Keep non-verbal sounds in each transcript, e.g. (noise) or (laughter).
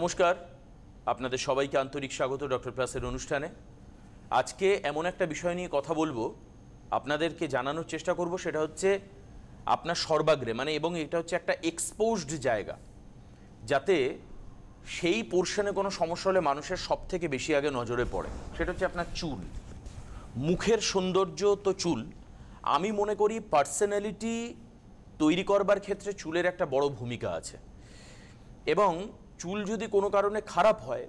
নমস্কার। আপনাদের সবাইকে আন্তরিক স্বাগত ডক্টর প্লাসের অনুষ্ঠানে। আজকে এমন একটা বিষয় নিয়ে কথা বলব, আপনাদেরকে জানানোর চেষ্টা করব, সেটা হচ্ছে আপনার সর্বাগ্রে মানে এবং এটা হচ্ছে একটা এক্সপোজড জায়গা, যাতে সেই পোর্শনে কোনো সমস্যা হলে মানুষের সব থেকে বেশি আগে নজরে পড়ে। সেটা হচ্ছে আপনার চুল। মুখের সৌন্দর্য তো চুল। আমি মনে করি পার্সোনালিটি তৈরি করবার ক্ষেত্রে চুলের একটা বড় ভূমিকা আছে। এবং চুল যদি কোনো কারণে খারাপ হয়,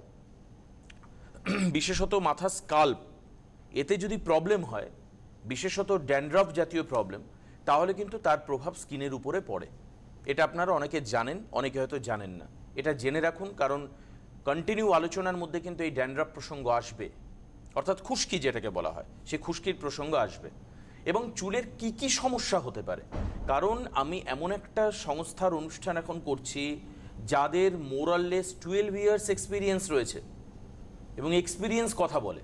বিশেষত মাথা স্কাল্প, এতে যদি প্রবলেম হয়, বিশেষত ড্যান্ড্রফ জাতীয় প্রবলেম তাহলে কিন্তু তার প্রভাব স্কিনের উপরে পড়ে। এটা আপনারা অনেকে জানেন, অনেকে হয়তো জানেন না। এটা জেনে রাখুন, কারণ কন্টিনিউ আলোচনার মধ্যে কিন্তু এই ড্যান্ড্রফ প্রসঙ্গ আসবে। অর্থাৎ খুশকি যেটাকে বলা হয় সেই খুশকির প্রসঙ্গ আসবে। এবং চুলের কি কি সমস্যা হতে পারে? কারণ আমি এমন একটা সংস্থার অনুষ্ঠান এখন করছি যাদের মোরাললেস টুয়েলভ ইয়ার্স এক্সপিরিয়েন্স রয়েছে এবং এক্সপিরিয়েন্স কথা বলে।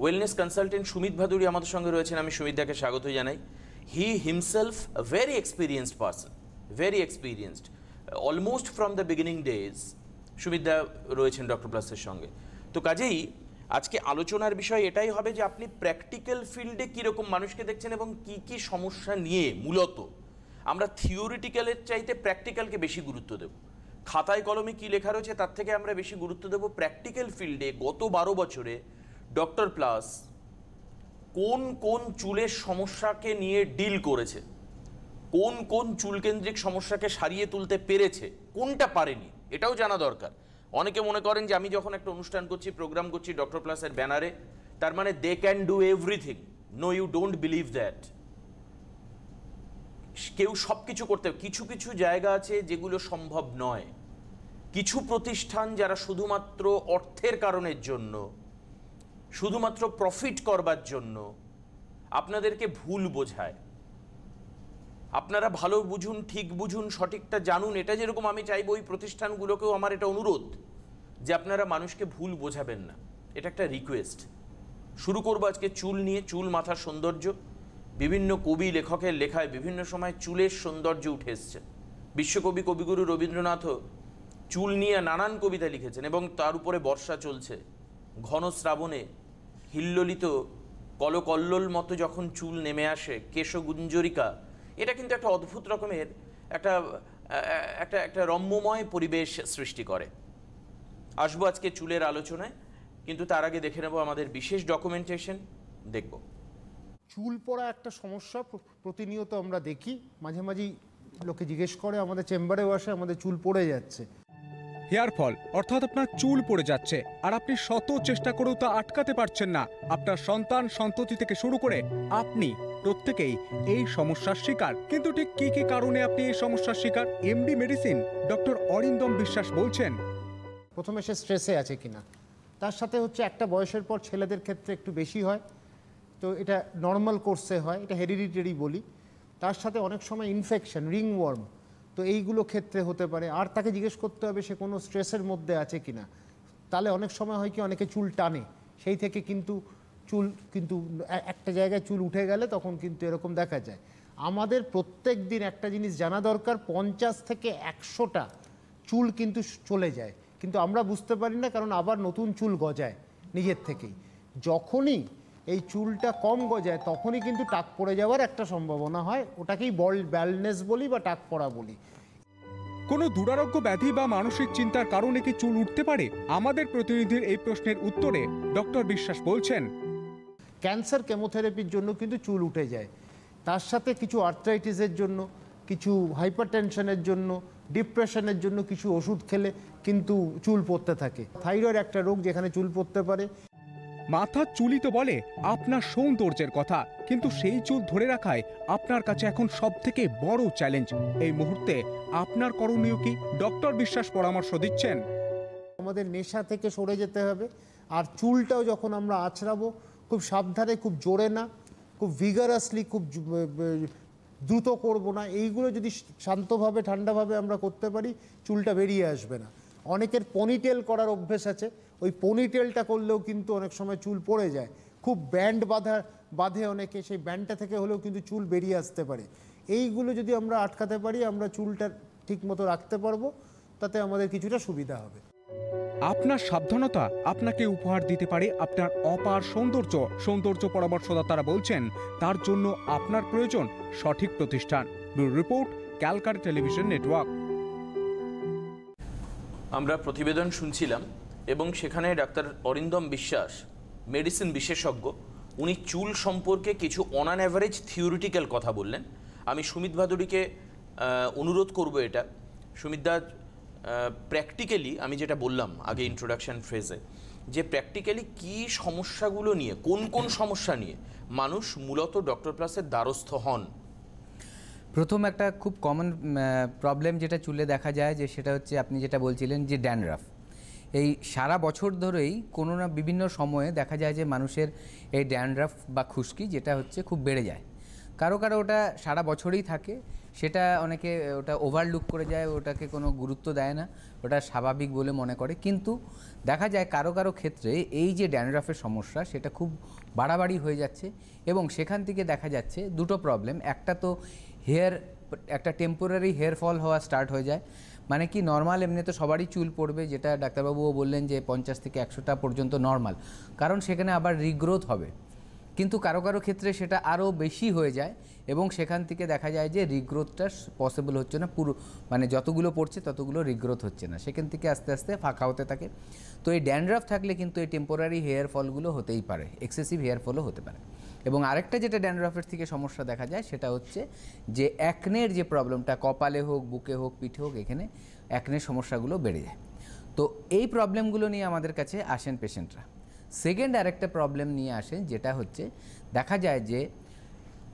ওয়েলনেস কনসালটেন্ট সুমিত ভাদুরী আমাদের সঙ্গে রয়েছেন, আমি সুমিতদাকে স্বাগত জানাই। He himself very experienced person very experienced almost from the beginning days সুমিতদা রয়েছেন ডক্টর প্লাসের সঙ্গে। তো কাজেই আজকে আলোচনার বিষয় এটাই হবে যে আপনি প্র্যাকটিক্যাল ফিল্ডে কীরকম মানুষকে দেখছেন এবং কি কি সমস্যা নিয়ে মূলত আমরা থিওরিটিক্যালের চাইতে প্র্যাকটিক্যালকে বেশি গুরুত্ব দেব। খাতায় কলমে কি লেখা রয়েছে তার থেকে আমরা বেশি গুরুত্ব দেব প্র্যাকটিক্যাল ফিল্ডে গত বারো বছরে ডক্টর প্লাস কোন কোন চুলের সমস্যাকে নিয়ে ডিল করেছে? কোন কোন চুলকেন্দ্রিক সমস্যাকে সারিয়ে তুলতে পেরেছে? কোনটা পারেনি? এটাও জানা দরকার। অনেকে মনে করেন যে আমি যখন একটা অনুষ্ঠান করছি প্রোগ্রাম করছি ডক্টর প্লাসের ব্যানারে তার মানে they can do everything no you don't believe that কেউ সব কিছু করতে কিছু কিছু জায়গা আছে যেগুলো সম্ভব নয়। কিছু প্রতিষ্ঠান যারা শুধুমাত্র অর্থের কারণের জন্য, শুধুমাত্র প্রফিট করবার জন্য আপনাদেরকে ভুল বোঝায়। আপনারা ভালো বুঝুন, ঠিক বুঝুন, সঠিকটা জানুন, এটা যেরকম আমি চাইব ওই প্রতিষ্ঠানগুলোকেও আমার এটা অনুরোধ যে আপনারা মানুষকে ভুল বোঝাবেন না। এটা একটা রিকোয়েস্ট শুরু করব আজকে চুল নিয়ে, চুল, মাথার সৌন্দর্য। বিভিন্ন কবি লেখকের লেখায় বিভিন্ন সময় চুলের সৌন্দর্য উঠে এসছে। বিশ্বকবি কবিগুরু রবীন্দ্রনাথও চুল নিয়ে নানান কবিতা লিখেছেন এবং তার উপরে বর্ষা চলছে। ঘন শ্রাবণে হিল্লোলিত কলকল্লোল মতো যখন চুল নেমে আসে, কেশগুঞ্জরিকা, এটা কিন্তু একটা অদ্ভুত রকমের একটা একটা একটা রম্যময় পরিবেশ সৃষ্টি করে। আসব আজকে চুলের আলোচনায়, কিন্তু তার আগে দেখে নেব আমাদের বিশেষ ডকুমেন্টেশন দেখব। চুল পড়া একটা সমস্যা প্রতিনিয়ত আমরা দেখি। মাঝে মাঝেই লোকে জিজ্ঞেস করে আমাদের চেম্বারেও আসে আমাদের চুল পড়ে যাচ্ছে। হেয়ার ফল অর্থাৎ আপনার চুল পড়ে যাচ্ছে। আর আপনি শত চেষ্টা করেও তা আটকাতে পারছেন না। আপনার সন্তান সন্ততি থেকে শুরু করে আপনি প্রত্যেকেই এই সমস্যার শিকার। কিন্তু ঠিক কি কি কারণে আপনি এই সমস্যার শিকার? এমডি মেডিসিন ডক্টর অরিন্দম বিশ্বাস বলছেন। প্রথমে সে স্ট্রেসে আছে কিনা? তার সাথে হচ্ছে একটা বয়সের পর ছেলেদের ক্ষেত্রে একটু বেশি হয়। তো এটা নর্মাল কোর্সে হয়, এটা হেরিডিটারি বলি। তার সাথে অনেক সময় ইনফেকশন রিং ওয়ার্ম তো এইগুলো ক্ষেত্রে হতে পারে। আর তাকে জিজ্ঞেস করতে হবে সে কোনো স্ট্রেসের মধ্যে আছে কিনা। তাহলে অনেক সময় হয় কি, অনেকে চুল টানে। সেই থেকে কিন্তু চুল, কিন্তু একটা জায়গায় চুল উঠে গেলে তখন কিন্তু এরকম দেখা যায়। আমাদের প্রত্যেক দিন একটা জিনিস জানা দরকার, পঞ্চাশ থেকে একশোটা চুল কিন্তু চলে যায়। কিন্তু আমরা বুঝতে পারি না, কারণ আবার নতুন চুল গজায় নিজের থেকেই। যখনই এই চুলটা কম গজায় তখনই কিন্তু টাক পড়ে যাওয়ার একটা সম্ভাবনা হয়। ওটাকেই বল ব্যালনেস বলি বা টাক পড়া বলি। কোনো দুরারোগ্য ব্যাধি বা মানসিক চিন্তার কারণে কি চুল উঠতে পারে? আমাদের প্রতিনিধির এই প্রশ্নের উত্তরে ডক্টর বিশ্বাস বলছেন। ক্যান্সার কেমোথেরাপির জন্য কিন্তু চুল উঠে যায়। তার সাথে কিছু আর্থ্রাইটিসের জন্য কিছু হাইপারটেনশনের জন্য ডিপ্রেশনের জন্য কিছু ওষুধ খেলে কিন্তু চুল পড়তে থাকে। থাইরয়েড একটা রোগ যেখানে চুল পড়তে পারে। মাথার চুলই তো বলে আপনার সৌন্দর্যের কথা, কিন্তু সেই চুল ধরে রাখায় আপনার কাছে এখন সব থেকে বড় চ্যালেঞ্জ এই মুহূর্তে আপনার করণীয় কি? ডক্টর বিশ্বাস পরামর্শ দিচ্ছেন। আমাদের নেশা থেকে সরে যেতে হবে, আর চুলটাও যখন আমরা আছড়াবো, খুব সাবধানে, খুব জোরে না, খুব ভিগারাসলি খুব দ্রুত করব না, এইগুলো যদি শান্তভাবে, ঠান্ডাভাবে আমরা করতে পারি, চুলটা বেরিয়ে আসবে না। অনেকের পনিটেল করার অভ্যেস আছে। ওই পনিটেলটা করলেও কিন্তু অনেক সময় চুল পড়ে যায়। খুব ব্যান্ড বাঁধা, বাঁধে অনেকে, সেই ব্যান্ডটা থেকে হলেও কিন্তু চুল বেরিয়ে আসতে পারে। এইগুলো যদি আমরা আটকাতে পারি, আমরা চুলটা ঠিক মতো রাখতে পারব, তাতে আমাদের কিছুটা সুবিধা হবে। আপনার সাবধানতা আপনাকে উপহার দিতে পারে আপনার অপার সৌন্দর্য। সৌন্দর্য পরামর্শদাতারা বলছেন, তার জন্য আপনার প্রয়োজন সঠিক প্রতিষ্ঠান। Report, Calcutta television network. আমরা প্রতিবেদন শুনছিলাম এবং সেখানে ডাক্তার অরিন্দম বিশ্বাস মেডিসিন বিশেষজ্ঞ, উনি চুল সম্পর্কে কিছু অন অ্যাভারেজ থিওরিটিক্যাল কথা বললেন। আমি সুমিত ভাদুরীকে অনুরোধ করব এটা। সুমিতদা প্র্যাকটিক্যালি আমি যেটা বললাম আগে ইন্ট্রোডাকশন ফ্রেজে যে প্র্যাকটিক্যালি কি সমস্যাগুলো নিয়ে, কোন কোন সমস্যা নিয়ে মানুষ মূলত ডক্টর প্লাসের দ্বারস্থ হন? প্রথম একটা খুব কমন প্রবলেম যেটা চুলে দেখা যায় যে সেটা হচ্ছে আপনি যেটা বলছিলেন যে ড্যানড্রাফ এই সারা বছর ধরেই কোনো না বিভিন্ন সময়ে দেখা যায় যে মানুষের এই ড্যানড্রাফ বা খুশকি যেটা হচ্ছে খুব বেড়ে যায়। কারও কারও ওটা সারা বছরই থাকে, সেটা অনেকে, ওটা ওভারলুক করে যায়, ওটাকে কোনো গুরুত্ব দেয় না, ওটা স্বাভাবিক বলে মনে করে। কিন্তু দেখা যায় কারও কারও ক্ষেত্রে এই যে ড্যানড্রাফের সমস্যা, সেটা খুব বাড়াবাড়ি হয়ে যাচ্ছে এবং সেখান থেকে দেখা যাচ্ছে দুটো প্রবলেম একটা তো হেয়ার একটা টেম্পোরারি হেয়ার ফল হওয়া স্টার্ট হয়ে যায়। মানে কি নর্মাল এমনি তো সবারই চুল পড়বে, যেটা ডাক্তারবাবুও বললেন যে পঞ্চাশ থেকে একশোটা পর্যন্ত নর্মাল কারণ সেখানে আবার রিগ্রোথ হবে। কিন্তু কারও কারও ক্ষেত্রে সেটা আরও বেশি হয়ে যায় এবং সেখান থেকে দেখা যায় যে রিগ্রোথটা পসিবল হচ্ছে না। পুরো মানে যতগুলো পড়ছে ততগুলো রিগ্রোথ হচ্ছে না। সেখান থেকে আস্তে আস্তে ফাঁকা হতে থাকে। তো এই ড্যান্ড্রাফ থাকলে কিন্তু এই টেম্পোরারি হেয়ার ফলগুলো হতেই পারে এক্সেসিভ হেয়ার ফলও হতে পারে। এবং আরেকটা যেটা ড্যান্ড্রাফের থেকে সমস্যা দেখা যায় সেটা হচ্ছে যে অ্যাকনের যে প্রবলেমটা কপালে হোক, বুকে হোক, পিঠে হোক, এখানে অ্যাকনের সমস্যাগুলো বেড়ে যায়। তো এই প্রবলেমগুলো নিয়ে আমাদের কাছে আসেন পেশেন্টরা সেকেন্ড আরেকটা প্রবলেম নিয়ে আসেন যেটা হচ্ছে, দেখা যায় যে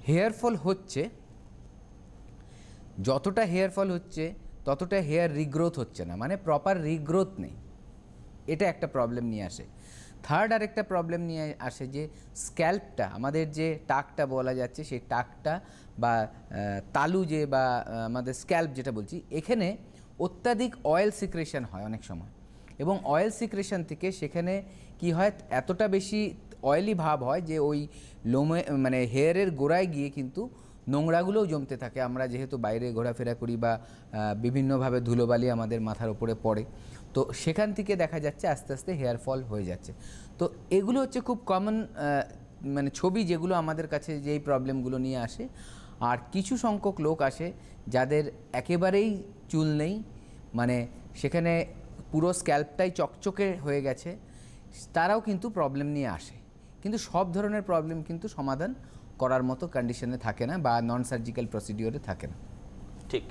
হেয়ার ফল হচ্ছে, যতটা হেয়ার ফল হচ্ছে, ততটা হেয়ার রিগ্রোথ হচ্ছে না মানে প্রপার রিগ্রোথ নেই। এটা একটা প্রবলেম নিয়ে আসে। থার্ড আরেকটা প্রবলেম নিয়ে আসে যে স্ক্যাল্পটা আমাদের যে টাকটা বলা যাচ্ছে, সেই টাকটা বা তালু যে বা আমাদের স্ক্যাল্প যেটা বলছি, এখানে অত্যাধিক অয়েল সিক্রেশন হয় অনেক সময়। এবং অয়েল সিক্রেশন থেকে সেখানে কি হয়, এতটা বেশি অয়েলি ভাব হয় যে ওই লোমে মানে হেয়ারের গোড়ায় গিয়ে কিন্তু নোংরাগুলোও জমতে থাকে। আমরা যেহেতু বাইরে ঘোরাফেরা করি বা বিভিন্নভাবে ধুলোবালি আমাদের মাথার উপরে পড়ে, তো সেখান থেকে দেখা যাচ্ছে আস্তে আস্তে হেয়ার ফল হয়ে যাচ্ছে। তো এগুলো হচ্ছে খুব কমন মানে ছবি যেগুলো আমাদের কাছে যেই প্রবলেমগুলো নিয়ে আসে। আর কিছু সংখ্যক লোক আসে যাদের একেবারেই চুল নেই মানে সেখানে পুরো স্ক্যাল্পটাই চকচকে হয়ে গেছে, তারাও কিন্তু প্রবলেম নিয়ে আসে। কিন্তু সব ধরনের প্রবলেম কিন্তু সমাধান করার মতো কন্ডিশনে থাকে না বা নন সার্জিক্যাল প্রসিডিওরে থাকে না। ঠিক।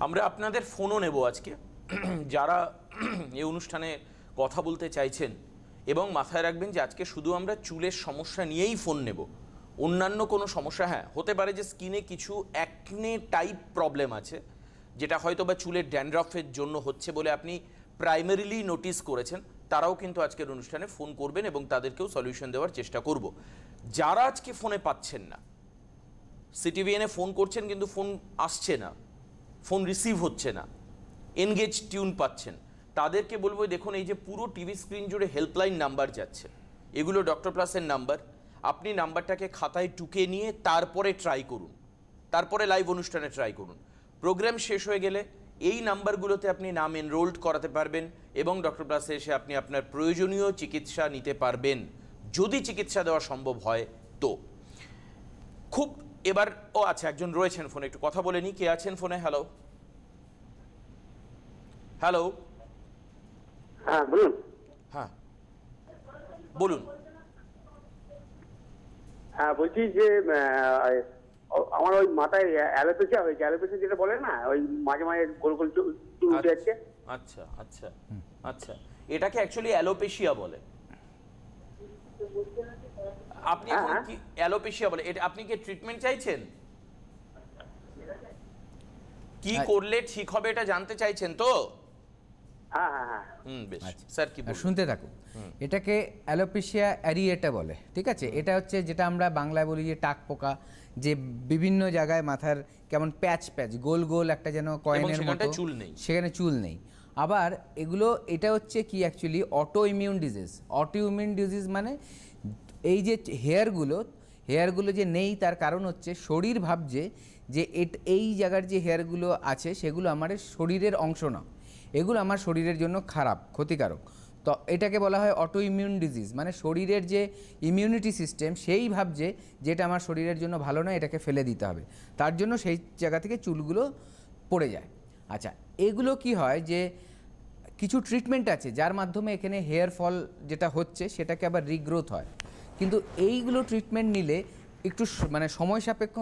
আমরা আপনাদের ফোনও নেব আজকে। (clears throat) যারা (clears throat) এই অনুষ্ঠানে কথা বলতে চাইছেন এবং মাথায় রাখবেন যে আজকে শুধু আমরা চুলের সমস্যা নিয়েই ফোন নেব। অন্যান্য কোনো সমস্যা হ্যাঁ হতে পারে যে স্কিনে কিছু অ্যাকনে টাইপ প্রবলেম আছে, যেটা হয়তো বা চুলের ড্যান্ড্রফের জন্য হচ্ছে বলে আপনি প্রাইমারিলি নোটিস করেছেন। তারাও কিন্তু আজকের অনুষ্ঠানে ফোন করবেন এবং তাদেরকেও সলিউশন দেওয়ার চেষ্টা করব। যারা আজকে ফোনে পাচ্ছেন না সিটিভিএনে ফোন করছেন কিন্তু ফোন আসছে না ফোন রিসিভ হচ্ছে না এনগেজ টিউন পাচ্ছেন, তাদেরকে বলব দেখুন, এই যে পুরো টিভি স্ক্রিন জুড়ে হেল্পলাইন নাম্বার যাচ্ছে, এগুলো ডক্টর প্লাসের নাম্বার আপনি নাম্বারটাকে খাতায় টুকে নিয়ে তারপরে ট্রাই করুন, তারপরে লাইভ অনুষ্ঠানে ট্রাই করুন প্রোগ্রাম শেষ হয়ে গেলে এই নাম্বারগুলোতে আপনি নাম এনরোল্ড করাতে পারবেন এবং ডক্টর প্লাসে এসে আপনি আপনার প্রয়োজনীয় চিকিৎসা নিতে পারবেন। যদি চিকিৎসা দেওয়া সম্ভব হয় তো। খুব এবার ও আচ্ছা একজন রয়েছেন ফোনে একটু কথা বলে নি। কে আছেন ফোনে? হ্যালো হ্যালো হ্যাঁ বলুন। হ্যাঁ। বলুন। হ্যাঁ বলছি যে আমার ওই মাথায় অ্যালোপেসিয়া হয়েছে। অ্যালোপেসিয়া যেটা বলে না ওই মাঝে মাঝে গোল গোল চুল চুল উঠে যাচ্ছে আচ্ছা আচ্ছা আচ্ছা। এটাকে অ্যাকচুয়ালি অ্যালোপেশিয়া বলে। আপনি এখন হ্যাঁ, কি অ্যালোপেশিয়া বলে? এটা আপনি কি ট্রিটমেন্ট চাইছেন? কি হ্যাঁ। করলে ঠিক হবে এটা জানতে চাইছেন তো? শুনতে থাকুন এটাকে অ্যালোপেশিয়া অ্যারিয়েটা বলে ঠিক আছে? এটা হচ্ছে যেটা আমরা বাংলায় বলি যে টাক পোকা যে বিভিন্ন জায়গায় মাথার কেমন প্যাচ প্যাচ গোল গোল একটা যেন কয়েনের মতো। চুল নেই। সেখানে চুল নেই। আবার এগুলো এটা হচ্ছে কি actually auto immune disease auto immune disease মানে এই যে হেয়ারগুলো হেয়ারগুলো যে নেই তার কারণ হচ্ছে শরীর ভাবছে যে এট এই জায়গার যে হেয়ারগুলো আছে সেগুলো আমার শরীরের অংশ না এগুলো আমার শরীরের জন্য খারাপ, ক্ষতিকারক। তো এটাকে বলা হয় অটো ইমিউন ডিজিজ মানে শরীরের যে ইমিউনিটি সিস্টেম সেই ভাবছে যেটা আমার শরীরের জন্য ভালো নয়, এটাকে ফেলে দিতে হবে। তার জন্য সেই জায়গা থেকে চুলগুলো পড়ে যায়। আচ্ছা এগুলো কি হয় যে কিছু ট্রিটমেন্ট আছে, যার মাধ্যমে এখানে হেয়ার ফল যেটা হচ্ছে সেটাকে আবার রিগ্রোথ হয়। কিন্তু এইগুলো ট্রিটমেন্ট নিলে একটু মানে সময় সাপেক্ষ,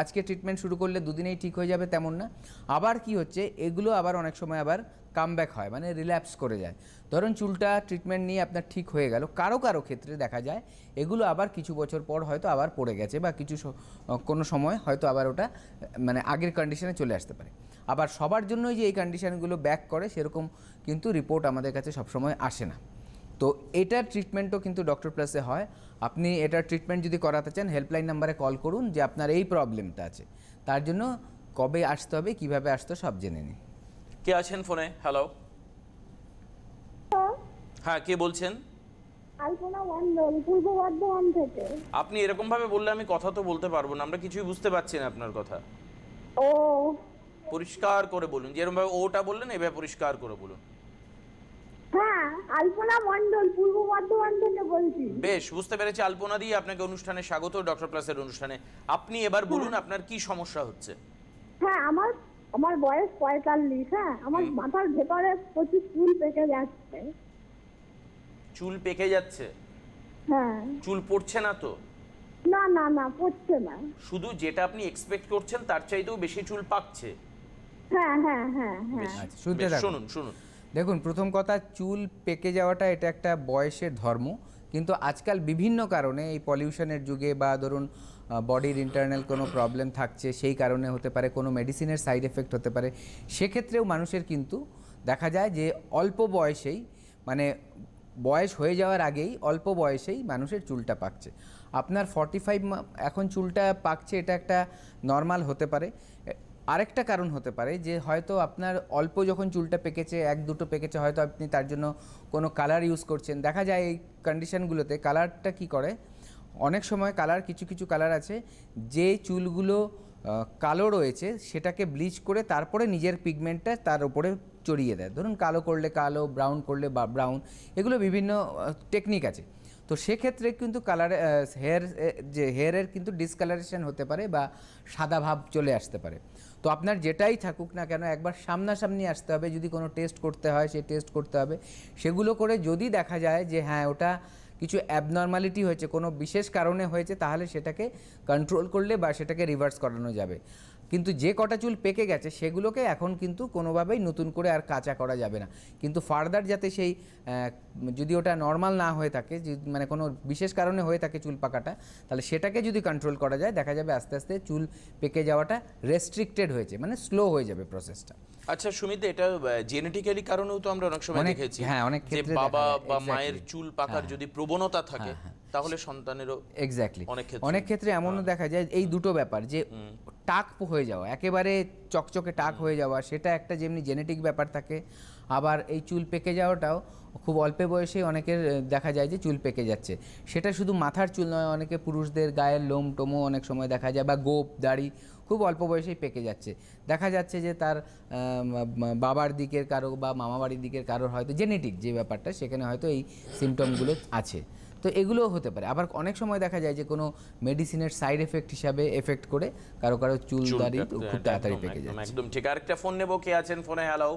আজকে ট্রিটমেন্ট শুরু করলে দুদিনেই ঠিক হয়ে যাবে তেমন না। আবার কি হচ্ছে, এগুলো আবার অনেক সময় আবার কামব্যাক হয় মানে রিল্যাপস করে যায়। ধরুন চুলটা ট্রিটমেন্ট নিয়ে আপনার ঠিক হয়ে গেল। কারও কারও ক্ষেত্রে দেখা যায়, এগুলো আবার কিছু বছর পর হয়তো আবার পড়ে গেছে বা কিছু কোনো সময় হয়তো আবার ওটা মানে আগের কন্ডিশনে চলে আসতে পারে। আবার সবার জন্যই যে এই কন্ডিশানগুলো ব্যাক করে, সেরকম কিন্তু রিপোর্ট আমাদের কাছে সবসময় আসে না। তো এটার ট্রিটমেন্টও কিন্তু ডক্টর প্লাসে হয়। আপনি এটার ট্রিটমেন্ট যদি করাতে চান হেল্পলাইন নাম্বারে কল করুন যে আপনার এই প্রবলেমটা আছে। তার জন্য কবে আসতে হবে কীভাবে আসতে সব জেনে নিন। কে আছেন ফোনে? হ্যালো হ্যাঁ কে বলছেন? আলপনা মন্ডল পূর্ব বর্ধমান থেকে। আপনি এরকম ভাবে বললে আমি কথা তো বলতে পারব না আমরা কিছুই বুঝতে পারছি না আপনার কথা। ও। পরিষ্কার করে বলুন যেরকম ভাবে ওটা বললেন এভাবে পরিষ্কার করে বলুন। আলপনা মন্ডল পূর্ব বর্ধমান থেকে বলছি। বেশ বুঝতে পেরেছি আলপনা দিয়ে আপনাকে অনুষ্ঠানে স্বাগত ডক্টর প্লাসের অনুষ্ঠানে। আপনি এবার বলুন আপনার কি সমস্যা হচ্ছে? হ্যাঁ আমার আমার বয়স পঁয়তাল্লিশ হ্যাঁ আমার মাথার ভেতরে প্রচুর চুল পেকে যাচ্ছে। চুল পেকে যাচ্ছে? হ্যাঁ। চুল পড়ছে না তো? না না না পড়ছে না। শুধু যেটা আপনি এক্সপেক্ট করছেন তার চাইতেও বেশি চুল পাকছে? হ্যাঁ হ্যাঁ হ্যাঁ হ্যাঁ। আচ্ছা। শুনুন শুনুন। দেখুন, প্রথম কথা, চুল পেকে যাওয়াটা এটা একটা বয়সের ধর্ম, কিন্তু আজকাল বিভিন্ন কারণে এই পলিউশনের যুগে বা ধরুন বডির ইন্টারনাল কোনো প্রবলেম থাকছে, সেই কারণে হতে পারে, কোনো মেডিসিনের সাইড এফেক্ট হতে পারে। সেক্ষেত্রেও মানুষের কিন্তু দেখা যায় যে অল্প বয়সেই মানে বয়স হয়ে যাওয়ার আগেই অল্প বয়সেই মানুষের চুলটা পাকছে। আপনার ফর্টি ফাইভ এখন চুলটা পাকছে, এটা একটা নর্মাল হতে পারে। আরেকটা কারণ হতে পারে যে হয়তো আপনার অল্প যখন চুলটা পেকেছে, এক দুটো পেকেছে, হয়তো আপনি তার জন্য কোনো কালার ইউজ করছেন। দেখা যায় এই কন্ডিশনগুলোতে কালারটা কি করে? অনেক সময় কালার কিছু কিছু কালার আছে, যে চুলগুলো কালো রয়েছে, সেটাকে ব্লিচ করে তারপরে নিজের পিগমেন্টটা তার উপরে চড়িয়ে দেয়। ধরুন কালো করলে কালো ব্রাউন করলে বা ব্রাউন এগুলো বিভিন্ন টেকনিক আছে। তো সেক্ষেত্রে কিন্তু কালার হেয়ার যে হেয়ারের কিন্তু ডিসকালারেশন হতে পারে বা সাদা ভাব চলে আসতে পারে। তো আপনার যেটাই থাকুক না কেন, একবার সামনাসামনি আসতে হবে, যদি কোনো টেস্ট করতে হয় সে টেস্ট করতে হবে। সেগুলো করে যদি দেখা যায় যে হ্যাঁ ওটা কিছু অ্যাবনর্মালিটি হয়েছে, কোনো বিশেষ কারণে হয়েছে, তাহলে সেটাকে কন্ট্রোল করলে বা সেটাকে রিভার্স করানো যাবে। কিন্তু যে কটা চুল পেকে গেছে সেগুলোকে এখন কিন্তু কোনোভাবেই নতুন করে আর কাঁচা করা যাবে না। কিন্তু ফার্দার যাতে সেই যদি ওটা নর্মাল না হয়ে থাকে মানে কোনো বিশেষ কারণে হয়ে থাকে চুল পাকাটা তাহলে সেটাকে যদি কন্ট্রোল করা যায় দেখা যাবে আস্তে আস্তে চুল পেকে যাওয়াটা রেস্ট্রিক্টেড হয়েছে মানে স্লো হয়ে যাবে প্রসেসটা আচ্ছা সুমিত এটা জেনেটিক্যালি কারণেও তো আমরা অনেক সময় দেখেছি হ্যাঁ, অনেক ক্ষেত্রে বাবা বা মায়ের চুল পাকার যদি প্রবণতা থাকে হ্যাঁ, তাহলে সন্তানেরও এক্স্যাক্টলি অনেক ক্ষেত্রে। অনেক ক্ষেত্রে এমনও দেখা যায় এই দুটো ব্যাপার যে টাক হয়ে যাওয়া একেবারে চকচকে টাক হয়ে যাওয়া সেটা একটা যেমনি জেনেটিক ব্যাপার থাকে আবার এই চুল পেকে যাওয়াটাও খুব অল্প বয়সেই অনেকের দেখা যায় যে চুল পেকে যাচ্ছে। সেটা শুধু মাথার চুল নয় অনেকে পুরুষদের গায়ের লোম টোমও অনেক সময় দেখা যায় বা গোপ দাড়ি খুব অল্প বয়সেই পেকে যাচ্ছে। দেখা যাচ্ছে যে তার বাবার দিকের কারও বা মামাবাড়ির দিকের কারোর হয়তো জেনেটিক যে ব্যাপারটা সেখানে হয়তো এই সিমটমগুলো আছে। তো এগুলোও হতে পারে। আবার অনেক সময় দেখা যায় যে কোনো মেডিসিনের সাইড এফেক্ট হিসাবে এফেক্ট করে কারও কারও চুল দাড়ি খুব তাড়াতাড়ি পেকে যাচ্ছে। একদম ঠিক। আরেকটা ফোন নেব কে আছেন ফোনে হ্যালো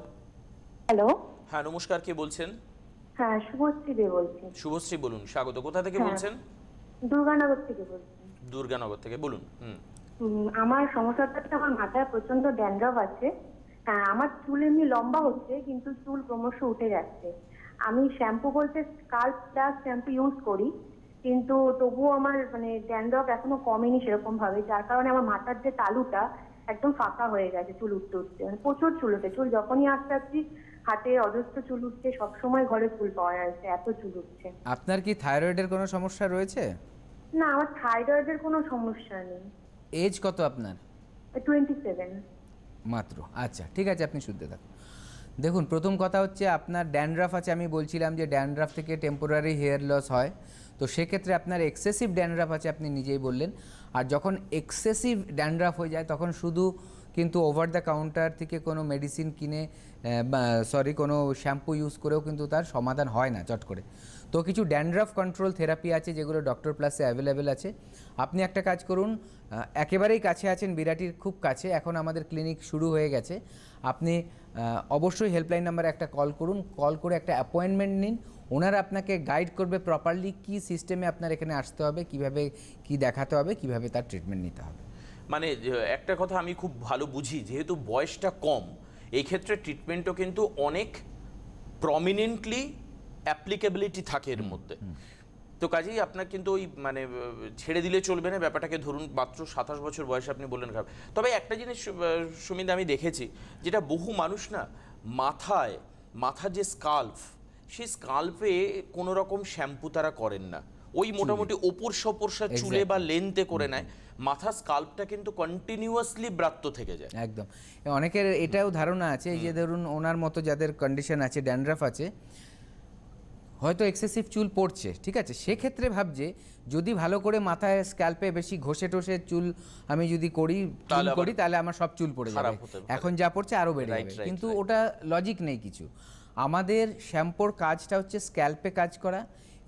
হ্যালো হ্যাঁ নমস্কার কে বলছেন? হ্যাঁ শুভশ্রী দে বলছি। শুভশ্রী বলুন স্বাগত। কোথা থেকে হ্যাঁ। বলছেন? দুর্গানগর থেকে বলছি। দুর্গানগর থেকে বলুন হুম। আমার সমস্যাটা হচ্ছে আমার মাথায় প্রচণ্ড ড্যান্ড্রফ আছে। হ্যাঁ আমার চুল এমনি লম্বা হচ্ছে কিন্তু চুল ক্রমশ উঠে যাচ্ছে। আমি শ্যাম্পু বলতে স্কাল্প প্লাস শ্যাম্পু ইউজ করি কিন্তু তবুও আমার মানে ড্যান্ড্রফ এখনও কমেনি সেরকম ভাবে যার কারণে আমার মাথার যে তালুটা একদম ফাঁকা হয়ে গেছে চুল উঠতে উঠতে। মানে প্রচুর চুল উঠে চুল যখনই আসতে আসছি হাতে অজস্র চুল উঠছে সবসময় ঘরে চুল পাওয়া যাচ্ছে এত চুল উঠছে। আপনার কি থাইরয়েডের কোনো সমস্যা রয়েছে? না আমার থাইরয়েডের কোনো সমস্যা নেই। এজ কত আপনার? টোয়েন্টি সেভেন মাত্র আচ্ছা ঠিক আছে আপনি শুনতে থাকুন। দেখুন, প্রথম কথা হচ্ছে আপনার ড্যান্ড্রাফ আছে, আমি বলছিলাম যে ড্যান্ড্রাফ থেকে টেম্পোরারি হেয়ার লস হয়। তো সেক্ষেত্রে আপনার এক্সেসিভ ড্যান্ড্রাফ আছে আপনি নিজেই বললেন। আর যখন এক্সেসিভ ড্যান্ড্রাফ হয়ে যায়, তখন শুধু কিন্তু ওভার দ্য কাউন্টার থেকে কোনো মেডিসিন কিনে সরি কোনো শ্যাম্পু ইউজ করেও কিন্তু তার সমাধান হয় না চট করে। তো কিছু ড্যান্ড্রাফ কন্ট্রোল থেরাপি আছে, যেগুলো ডক্টর প্লাসে অ্যাভেলেবেল আছে। আপনি একটা কাজ করুন একেবারেই কাছে আছেন, বিরাটির খুব কাছে, এখন আমাদের ক্লিনিক শুরু হয়ে গেছে। আপনি অবশ্যই হেল্পলাইন নাম্বারে একটা কল করুন। কল করে একটা অ্যাপয়েন্টমেন্ট নিন। ওনারা আপনাকে গাইড করবে প্রপারলি কি সিস্টেমে আপনার এখানে আসতে হবে কীভাবে কি দেখাতে হবে কীভাবে তার ট্রিটমেন্ট নিতে হবে। মানে একটা কথা আমি খুব ভালো বুঝি যেহেতু বয়সটা কম এই ক্ষেত্রে ট্রিটমেন্টও কিন্তু অনেক প্রমিনেন্টলি অ্যাপ্লিকেবিলিটি থাকে এর মধ্যে। তো কাজেই আপনার কিন্তু ওই মানে ছেড়ে দিলে চলবে না। ব্যাপারটাকে ধরুন মাত্র সাতাশ বছর বয়সে আপনি বললেন খারাপ। তবে একটা জিনিস সুমিত আমি দেখেছি যেটা বহু মানুষ না মাথায় মাথার যে স্কাল্প সেই স্কাল্পে কোনো রকম শ্যাম্পু তারা করেন না। ওই মোটামুটি ওপর সপরসা চুলে বা লেন্থে করে নেয়। মাথা স্কাল্পটা কিন্তু কন্টিনিউয়াসলি ব্রাত্য থেকে যায়। একদম। অনেকের এটাও ধারণা আছে যে ধরুন ওনার মতো যাদের কন্ডিশন আছে ড্যান্ড্রাফ আছে হয়তো এক্সেসিভ চুল পড়ছে ঠিক আছে? সেক্ষেত্রে ভাবছে যদি ভালো করে মাথায় স্ক্যাল্পে বেশি ঘষে টষে চুল আমি যদি করি আবার করি তাহলে আমার সব চুল পড়ে যাবে। এখন যা পড়ছে আরও বেড়ে যাবে। কিন্তু ওটা লজিক নেই কিছু। আমাদের শ্যাম্পোর কাজটা হচ্ছে স্ক্যাল্পে কাজ করা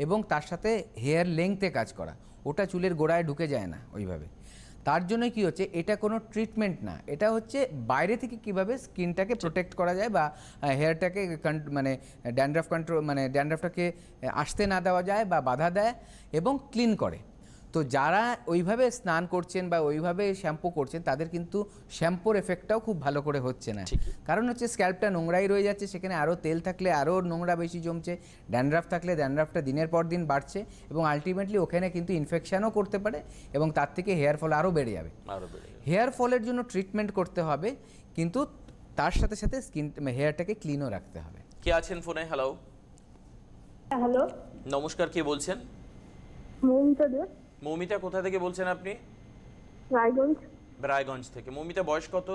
এবং তার সাথে হেয়ার লেংথে কাজ করা। ওটা চুলের গোড়ায় ঢুকে যায় না ওইভাবে। তার জন্য কি হচ্ছে, এটা কোনো ট্রিটমেন্ট না। এটা হচ্ছে বাইরে থেকে কীভাবে স্কিনটাকে প্রোটেক্ট করা যায় বা হেয়ারটাকে মানে ড্যান্ড্রাফ কন্ট্রোল মানে ড্যান্ড্রাফটাকে আসতে না দেওয়া যায় বা বাধা দেয় এবং ক্লিন করে। তো যারা ওইভাবে স্নান করছেন বা ওইভাবে শ্যাম্পু করছেন তাদের কিন্তু শ্যাম্পুর এফেক্টটাও খুব ভালো করে হচ্ছে না। কারণ হচ্ছে স্ক্যাল্পটা নোংরাই রয়ে যাচ্ছে সেখানে আরও তেল থাকলে আরও নোংরা বেশি জমছে ড্যান্ড্রাফ থাকলে ড্যান্ড্রাফটা দিনের পর দিন বাড়ছে এবং আলটিমেটলি ওখানে কিন্তু ইনফেকশানও করতে পারে এবং তার থেকে হেয়ার ফল আরও বেড়ে যাবে। আরও বেড়ে যাবে। হেয়ার ফলের জন্য ট্রিটমেন্ট করতে হবে কিন্তু তার সাথে সাথে স্কিন হেয়ারটাকে ক্লিনও রাখতে হবে। কে আছেন ফোনে হ্যালো হ্যালো নমস্কার কে বলছেন? মৌমিতা দে। মৌমিতা কোথা থেকে বলছেন আপনি? রায়গঞ্জ। রায়গঞ্জ থেকে। মৌমিতা বয়স কত?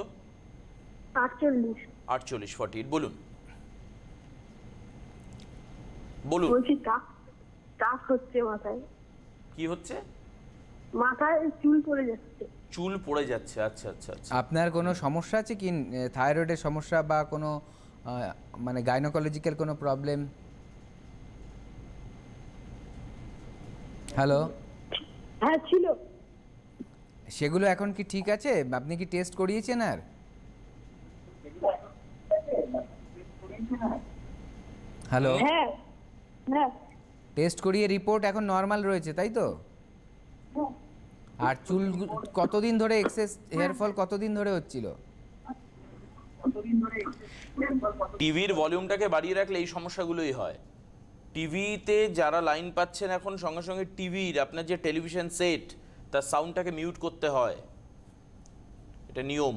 আটচল্লিশ। আটচল্লিশ ফর্টি বলুন। বলুন। বলছি টাক হচ্ছে মাথায়। কি হচ্ছে? মাথায় চুল পড়ে যাচ্ছে। চুল পড়ে যাচ্ছে আচ্ছা আচ্ছা আচ্ছা। আপনার কোনো সমস্যা আছে কি? থাইরয়েডের সমস্যা বা কোনো আহ, মানে গাইনোকোলজিক্যাল কোনো প্রবলেম হ্যালো হ্যাঁ ছিল। সেগুলো এখন কি ঠিক আছে? আপনি কি টেস্ট করিয়েছেন আর? হ্যালো হ্যাঁ হ্যাঁ। টেস্ট করিয়ে রিপোর্ট এখন নর্মাল রয়েছে তাই তো? আর চুল কতদিন ধরে এক্সেস হেয়ার ফল কতদিন ধরে হচ্ছিল? টিভির ভলিউমটাকে বাড়িয়ে রাখলে এই সমস্যাগুলোই হয়। টিভিতে যারা লাইন পাচ্ছেন এখন সঙ্গে সঙ্গে টিভির আপনার যে টেলিভিশন সেট তার সাউন্ডটাকে মিউট করতে হয়। এটা নিয়ম।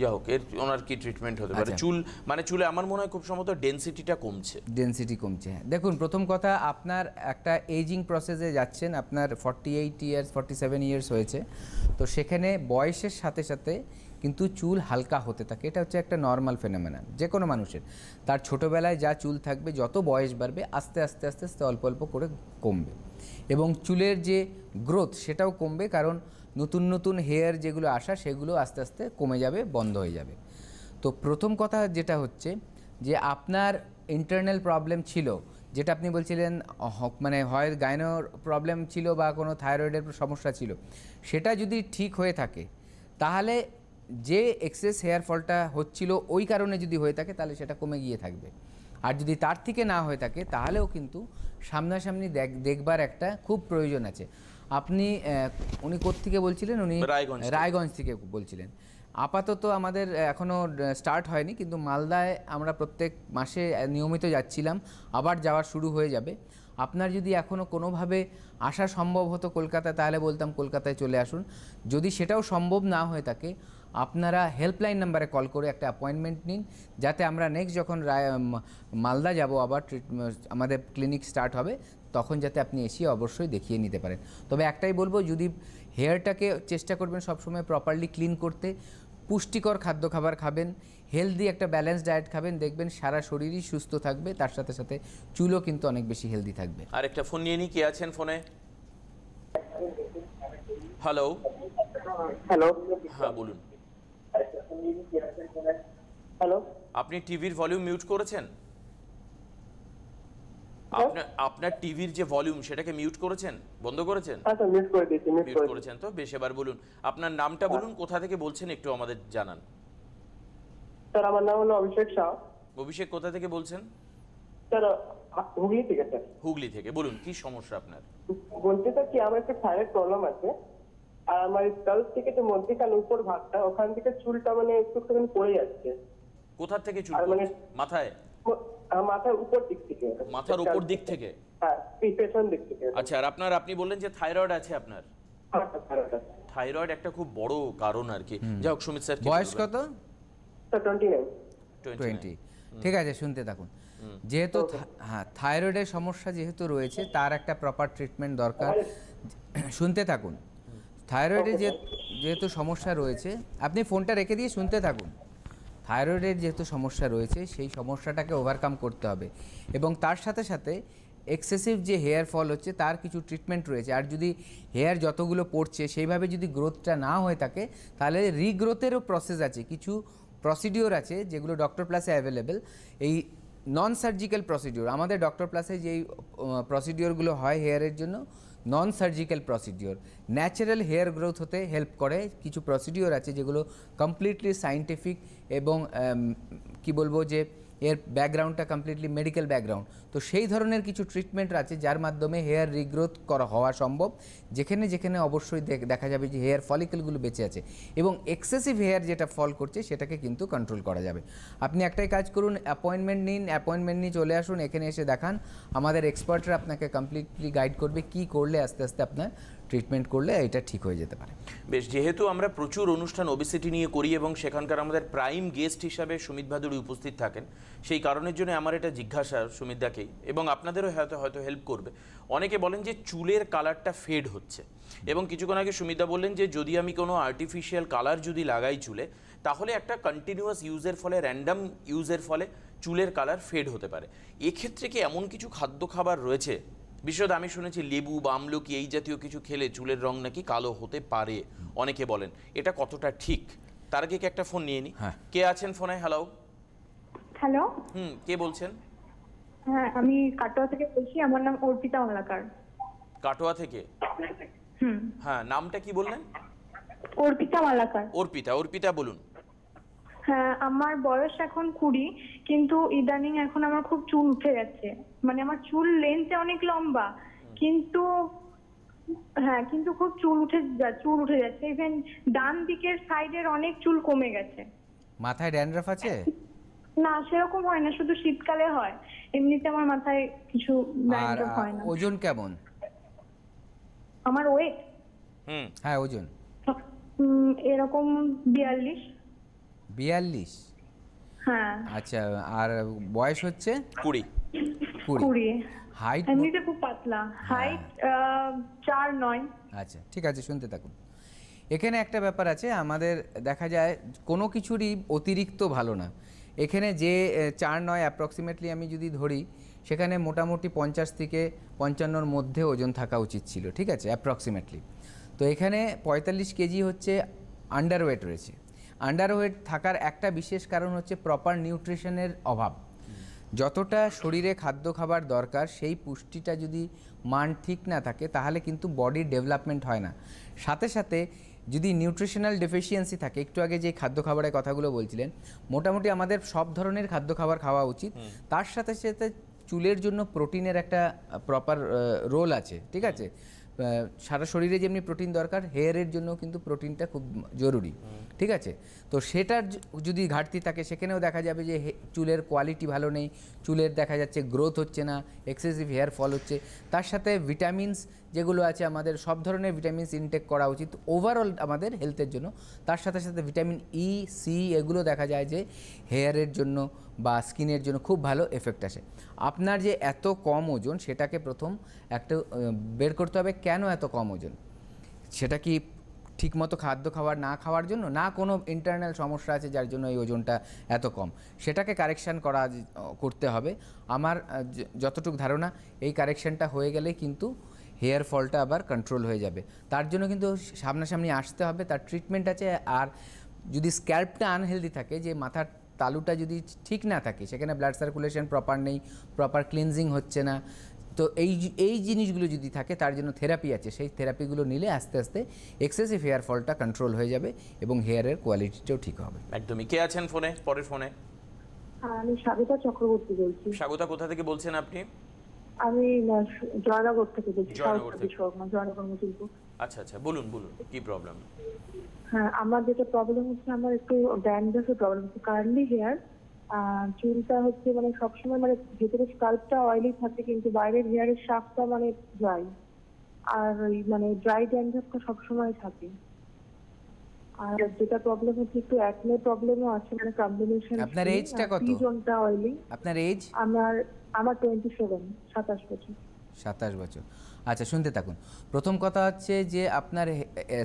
যা হোক এর ওনার কি ট্রিটমেন্ট হতে পারে? আচ্ছা। চুল মানে চুলে আমার মনে হয় খুব সম্ভবত ডেন্সিটিটা কমছে। ডেনসিটি কমছে হ্যাঁ। দেখুন প্রথম কথা আপনার একটা এজিং প্রসেসে যাচ্ছেন আপনার forty eight years forty seven years হয়েছে। তো সেখানে বয়সের সাথে সাথে কিন্তু চুল হালকা হতে থাকে। এটা হচ্ছে একটা নর্মাল ফেনোমেনা যে কোনো মানুষের। তার ছোটোবেলায় যা চুল থাকবে, যত বয়স বাড়বে, আস্তে আস্তে আস্তে আস্তে অল্প অল্প করে কমবে। এবং চুলের যে গ্রোথ সেটাও কমবে কারণ নতুন নতুন হেয়ার যেগুলো আসা, সেগুলো আস্তে আস্তে কমে যাবে, বন্ধ হয়ে যাবে। তো প্রথম কথা যেটা হচ্ছে যে, আপনার ইন্টারনাল প্রবলেম ছিল, যেটা আপনি বলছিলেন মানে হয় গাইনোর প্রবলেম ছিল বা কোনো থাইরয়েডের সমস্যা ছিল, সেটা যদি ঠিক হয়ে থাকে, তাহলে যে এক্সেস হেয়ার ফলটা হচ্ছিল ওই কারণে যদি হয়ে থাকে তাহলে সেটা কমে গিয়ে থাকবে। আর যদি তার থেকে না হয়ে থাকে তাহলেও কিন্তু সামনাসামনি দেখ দেখবার একটা খুব প্রয়োজন আছে। আপনি উনি কোত্থেকে বলছিলেন? উনি রায়গঞ্জ থেকে। বলছিলেন। আপাতত আমাদের এখনও স্টার্ট হয়নি কিন্তু মালদায় আমরা প্রত্যেক মাসে নিয়মিত যাচ্ছিলাম। আবার যাওয়ার শুরু হয়ে যাবে। আপনার যদি এখনও কোনোভাবে আসা সম্ভব হতো কলকাতায় তাহলে বলতাম কলকাতায় চলে আসুন। যদি সেটাও সম্ভব না হয়ে থাকে আপনারা হেল্পলাইন নাম্বারে কল করে একটা অ্যাপয়েন্টমেন্ট নিন যাতে আমরা নেক্সট যখন রায় মালদা যাব আবার ট্রিট- আমাদের ক্লিনিক স্টার্ট হবে তখন যাতে আপনি এসে অবশ্যই দেখিয়ে নিতে পারেন। তবে একটাই বলব যদি হেয়ারটাকে চেষ্টা করবেন সবসময় প্রপারলি ক্লিন করতে পুষ্টিকর খাদ্য খাবার খাবেন হেলদি একটা ব্যালেন্স ডায়েট খাবেন দেখবেন সারা শরীরই সুস্থ থাকবে তার সাথে সাথে চুলও কিন্তু অনেক বেশি হেলদি থাকবে। আর একটা ফোন নিয়ে নি কে আছেন ফোনে হ্যালো হ্যালো হ্যাঁ বলুন। হ্যালো? আপনি টিভির ভলিউম মিউট করেছেন? আপনার আপনার টিভির যে ভলিউম সেটাকে মিউট করেছেন? বন্ধ করেছেন? হ্যাঁ স্যার মিস করে দিয়েছি মিউট করেছেন তো? বেশ এবার বলুন আপনার নামটা বলুন কোথা থেকে বলছেন একটু আমাদের জানান। স্যার আমার নাম হলো অভিষেক শাহ। অভিষেক কোথা থেকে বলছেন? স্যার হুগলি থেকে স্যার। হুগলি থেকে। বলুন কি সমস্যা আপনার? বলতে স্যার কি আমার একটা থাইরয়েড প্রবলেম আছে। আর আমার স্কাল থেকে যে মধ্যিখান উপর ভাগটা ওখান থেকে চুলটা মানে একটু একটুখানি পড়ে যাচ্ছে। কোথা থেকে চুল আর মানে-? মাথায়? মাথার উপর দিক থেকে। মাথার উপর দিক থেকে? হ্যাঁ পেছন দিক থেকে। আচ্ছা আর আপনার আপনি বললেন যে থাইরয়েড আছে আপনার। হ্যাঁ, থাইরয়েড একটা খুব বড় কারণ আর কি। যাই হোক সুমিত স্যার বয়স কত? স্যার টোয়েন্টি 29 টোয়েন্টি ঠিক আছে শুনতে থাকুন। যেহেতু হ্যাঁ থাইরয়েডের সমস্যা যেহেতু রয়েছে তার একটা প্রপার ট্রিটমেন্ট দরকার। শুনতে থাকুন। থাইরয়েডের যে যেহেতু সমস্যা রয়েছে আপনি ফোনটা রেখে দিয়ে শুনতে থাকুন। থাইরয়েডের যেহেতু সমস্যা রয়েছে সেই সমস্যাটাকে ওভারকাম করতে হবে। এবং তার সাথে সাথে এক্সেসিভ যে হেয়ার ফল হচ্ছে তার কিছু ট্রিটমেন্ট রয়েছে। আর যদি হেয়ার যতগুলো পড়ছে সেইভাবে যদি গ্রোথটা না হয়ে থাকে তাহলে রিগ্রোথেরও প্রসেস আছে। কিছু প্রসিডিওর আছে যেগুলো ডক্টর প্লাসে অ্যাভেলেবেল এই নন সার্জিক্যাল প্রসিডিওর আমাদের ডক্টর প্লাসে যেই প্রসিডিওরগুলো হয় হেয়ারের জন্য non surgical procedure natural hair growth হতে হেল্প করে। কিছু প্রসিডিওর আছে যেগুলো কমপ্লিটলি সাইন্টিফিক এবং কি বলব যে এর ব্যাকগ্রাউন্ডটা কমপ্লিটলি মেডিকেল ব্যাকগ্রাউন্ড তো সেই ধরনের কিছু ট্রিটমেন্ট আছে যার মাধ্যমে হেয়ার রিগ্রোথ করা হওয়া সম্ভব। যেখানে যেখানে অবশ্যই দেখ- যাবে যে হেয়ার ফলিকেলগুলো বেঁচে আছে এবং এক্সেসিভ হেয়ার যেটা ফল করছে সেটাকে কিন্তু কন্ট্রোল করা যাবে। আপনি একটাই কাজ করুন অ্যাপয়েন্টমেন্ট নিন অ্যাপয়েন্টমেন্ট নিয়ে চলে আসুন, এখানে এসে দেখান। আমাদের এক্সপার্টরা আপনাকে কমপ্লিটলি গাইড করবে কি করলে আস্তে আস্তে আপনার ট্রিটমেন্ট করলে এটা ঠিক হয়ে যেতে পারে। বেশ, যেহেতু আমরা প্রচুর অনুষ্ঠান ওবিসিটি নিয়ে করি এবং সেখানকার আমাদের প্রাইম গেস্ট হিসাবে সুমিত ভাদুরী উপস্থিত থাকেন, সেই কারণের জন্য আমার এটা জিজ্ঞাসা সুমিতদাকেই এবং আপনাদেরও হয়তো হয়তো হেল্প করবে। অনেকে বলেন যে চুলের কালারটা ফেড হচ্ছে এবং কিছুক্ষণ আগে সুমিতা বললেন যে যদি আমি কোনো আর্টিফিশিয়াল কালার যদি লাগাই চুলে, তাহলে একটা কন্টিনিউয়াস ইউজের ফলে র্যান্ডাম ইউজের ফলে চুলের কালার ফেড হতে পারে। এক্ষেত্রে কি এমন কিছু খাদ্য খাবার রয়েছে বিশেষত আমি শুনেছি লেবু বা আমলকি এই জাতীয় কিছু খেলে চুলের রং নাকি কালো হতে পারে অনেকে বলেন। এটা কতটা ঠিক? তার আগে কি একটা ফোন নিয়ে নি? হ্যাঁ। কে আছেন ফোনে? হ্যালো হ্যালো হুম কে বলছেন? হ্যাঁ আমি কাটোয়া থেকে বলছি আমার নাম অর্পিতা মালাকার কাটোয়া থেকে? হুম। হ্যাঁ নামটা কি বললেন? অর্পিতা মালাকার অর্পিতা অর্পিতা বলুন। হ্যাঁ আমার বয়স এখন কুড়ি কিন্তু ইদানিং এখন আমার খুব চুল উঠে গেছে মানে আমার চুল লেন্থে অনেক লম্বা কিন্তু হ্যাঁ কিন্তু খুব চুল উঠে যা- চুল উঠে যাচ্ছে। ইভেন ডান দিকের সাইডের অনেক চুল কমে গেছে। মাথায় ড্যান্ড্রাফ আছে? না সেরকম হয় না শুধু শীতকালে হয়। এমনিতে আমার মাথায় কিছু dandruff হয় না। ওজন কেমন? আমার ওয়েট হুম। হ্যাঁ ওজন। এরকম বিয়াল্লিশ। বিয়াল্লিশ? হ্যাঁ। আচ্ছা আর বয়স হচ্ছে? কুড়ি। কুড়ি। কুড়ি। হাইট এমনিতে খুব পাতলা। হাইট চার নয়। আচ্ছা ঠিক আছে শুনতে থাকুন। এখানে একটা ব্যাপার আছে আমাদের দেখা যায় কোনো কিছুরই অতিরিক্ত ভালো না। এখানে যে চার নয় অ্যাপ্রক্সিমেটলি আমি যদি ধরি সেখানে মোটামুটি পঞ্চাশ থেকে পঞ্চান্নর মধ্যে ওজন থাকা উচিত ছিল ঠিক আছে অ্যাপ্রক্সিমেটলি তো এখানে পঁয়তাল্লিশ কেজি হচ্ছে আন্ডারওয়েট রয়েছে। আন্ডারওয়েট থাকার একটা বিশেষ কারণ হচ্ছে প্রপার নিউট্রিশনের অভাব। যতটা শরীরে খাদ্য খাবার দরকার সেই পুষ্টিটা যদি মান ঠিক না থাকে তাহলে কিন্তু বডির ডেভেলপমেন্ট হয় না। সাথে সাথে যদি নিউট্রিশনাল ডেফিসিয়েন্সি থাকে একটু আগে যে খাদ্য খাবারের কথাগুলো বলছিলেন মোটামুটি আমাদের সব ধরনের খাদ্য খাবার খাওয়া উচিত। তার সাথে সাথে চুলের জন্য প্রোটিনের একটা প্রপার রোল আছে ঠিক আছে? সারা শরীরে যেমনি প্রোটিন দরকার হেয়ারের জন্য কিন্তু প্রোটিনটা খুব জরুরি। ঠিক আছে? তো সেটার যদি ঘাটতি থাকে, সেখানেও দেখা যাবে যে চুলের কোয়ালিটি ভালো নেই, চুলের দেখা যাচ্ছে গ্রোথ হচ্ছে না এক্সেসিভ হেয়ার ফল হচ্ছে। তার সাথে ভিটামিনস যেগুলো আছে, আমাদের সব ধরনের ভিটামিনস ইনটেক করা উচিত। ওভারঅল আমাদের হেলথের জন্য। তার সাথে সাথে ভিটামিন ই সি এগুলো দেখা যায় যে হেয়ারের জন্য বা স্কিনের জন্য খুব ভালো এফেক্ট আসে। আপনার যে এত কম ওজন, সেটাকে প্রথম একটা বের করতে হবে কেন এত কম ওজন? সেটা কি ঠিকমতো খাদ্য খাবার না খাওয়ার জন্য? না কোনো ইন্টারনাল সমস্যা আছে যার জন্য এই ওজনটা এত কম? সেটাকে কারেকশান করা করতে হবে। আমার যতটুকু ধারণা, এই কারেকশানটা হয়ে গেলে কিন্তু হেয়ার ফলটা আবার কন্ট্রোল হয়ে যাবে। তার জন্য কিন্তু সামনাসামনি আসতে হবে, তার ট্রিটমেন্ট আছে। আর যদি স্ক্যাল্পটা আনহেলদি থাকে, যে মাথার তালুটা যদি ঠিক না থাকে সেখানে ব্লাড সার্কুলেশন প্রপার নেই প্রপার ক্লিনজিং হচ্ছে না তো এই এই জিনিসগুলো যদি থাকে তার জন্য থেরাপি আছে। সেই থেরাপিগুলো নিলে আস্তে আস্তে এক্সেসিভ হেয়ার ফলটা কন্ট্রোল হয়ে যাবে এবং হেয়ারের কোয়ালিটিটাও ঠিক হবে। একদমই। কে আছেন ফোনে পরের ফোনে হ্যাঁ, আমি স্বাগতা চক্রবর্তী বলছি। স্বাগতা কোথা থেকে বলছেন আপনি? আমি জয়নগর থেকে বলছি। জয়নগর থেকে। জয়নগর মজিলপুর আচ্ছা আচ্ছা বলুন বলুন কি প্রবলেম হ্যাঁ আমার যেটা প্রবলেম হচ্ছে আমার একটু ড্যান্ড্রাফের প্রবলেম হচ্ছে কার্লি হেয়ার চুলটা হচ্ছে মানে সবসময় মানে ভেতরে স্কাল্পটা অয়েলি থাকে কিন্তু বাইরের হেয়ারের শাফটা মানে ড্রাই আর ওই মানে ড্রাই ড্যান্ড্রাফটা সবসময় থাকে। আর যেটা প্রবলেম হচ্ছে একটু অ্যাকনে প্রবলেমও আছে মানে কম্বিনেশন আপনার age-টা কত? জোনটা অয়েলি আপনার এজ আমার আমার টোয়েন্টি সেভেন সাতাশ বছর। সাতাশ বছর। আচ্ছা শুনতে থাকুন। প্রথম কথা হচ্ছে যে আপনার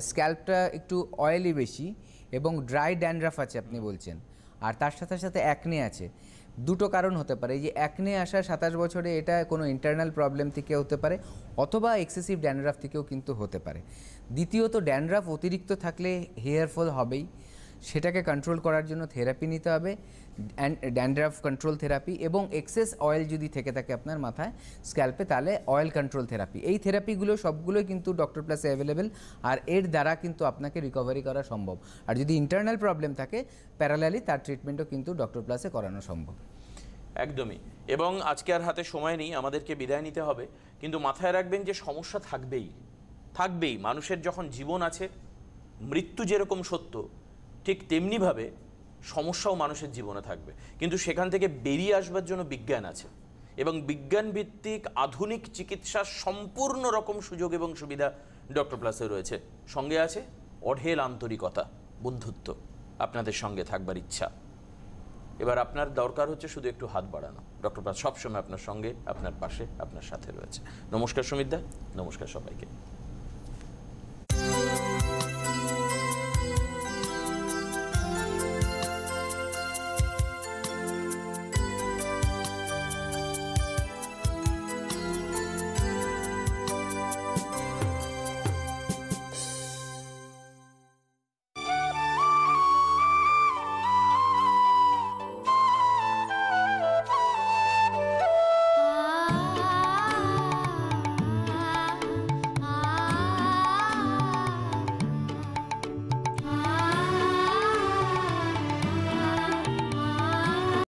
স্ক্যাল্পটা একটু অয়েলি বেশি এবং ড্রাই ড্যান্ড্রাফ আছে আপনি বলছেন। আর তার সাথে সাথে অ্যাকনে আছে। দুটো কারণ হতে পারে। যে অ্যাকনে আসা সাতাশ বছরে এটা কোনো ইন্টারনাল প্রবলেম থেকে হতে পারে অথবা এক্সেসিভ ড্যান্ড্রাফ থেকেও কিন্তু হতে পারে। দ্বিতীয়ত ড্যান্ড্রাফ অতিরিক্ত থাকলে হেয়ার ফল হবেই। সেটাকে কন্ট্রোল করার জন্য থেরাপি নিতে হবে ড্যান্ড্রাফ কন্ট্রোল থেরাপি এবং এক্সেস অয়েল যদি থেকে থাকে আপনার মাথায় স্ক্যাল্পে তাহলে অয়েল কন্ট্রোল থেরাপি এই থেরাপিগুলো সবগুলোই কিন্তু ডক্টর প্লাসে অ্যাভেলেবেল আর এর দ্বারা কিন্তু আপনাকে রিকভারি করা সম্ভব। আর যদি ইন্টারনাল প্রবলেম থাকে প্যারালালি তার ট্রিটমেন্টও কিন্তু ডক্টর প্লাসে করানো সম্ভব। একদমই। এবং আজকে আর হাতে সময় নেই, আমাদেরকে বিদায় নিতে হবে। কিন্তু মাথায় রাখবেন যে সমস্যা থাকবেই। থাকবেই। মানুষের যখন জীবন আছে, মৃত্যু যেরকম সত্য ঠিক তেমনিভাবে সমস্যাও মানুষের জীবনে থাকবে। কিন্তু সেখান থেকে বেরিয়ে আসবার জন্য বিজ্ঞান আছে এবং বিজ্ঞান ভিত্তিক আধুনিক চিকিৎসার সম্পূর্ণ রকম সুযোগ এবং সুবিধা ডক্টর প্লাসে রয়েছে। সঙ্গে আছে অঢেল আন্তরিকতা, বন্ধুত্ব, আপনাদের সঙ্গে থাকবার ইচ্ছা। এবার আপনার দরকার হচ্ছে শুধু একটু হাত বাড়ানো। ডক্টর প্লাস সবসময় আপনার সঙ্গে, আপনার পাশে, আপনার সাথে রয়েছে। নমস্কার সুমিতদা, নমস্কার সবাইকে।